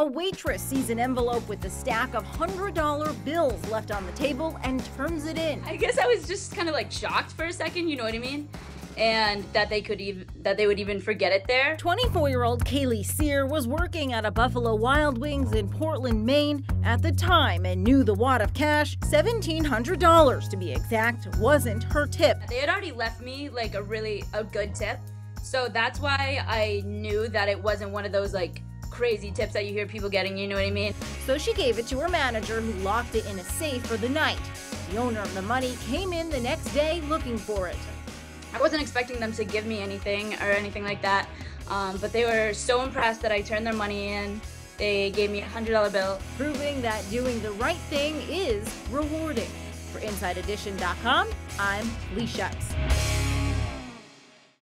A waitress sees an envelope with a stack of $100 bills left on the table and turns it in. I guess I was just kind of like shocked for a second, you know what I mean? And that they could even that they would even forget it there. 24-year-old Kaylie Cyr was working at a Buffalo Wild Wings in Portland, Maine at the time and knew the wad of cash, $1,700 to be exact, wasn't her tip. They had already left me like a really a good tip. So that's why I knew that it wasn't one of those like crazy tips that you hear people getting, you know what I mean? So she gave it to her manager who locked it in a safe for the night. The owner of the money came in the next day looking for it. I wasn't expecting them to give me anything or anything like that, um, but they were so impressed that I turned their money in. They gave me a $100 bill. Proving that doing the right thing is rewarding. For InsideEdition.com, I'm Lee Schutz.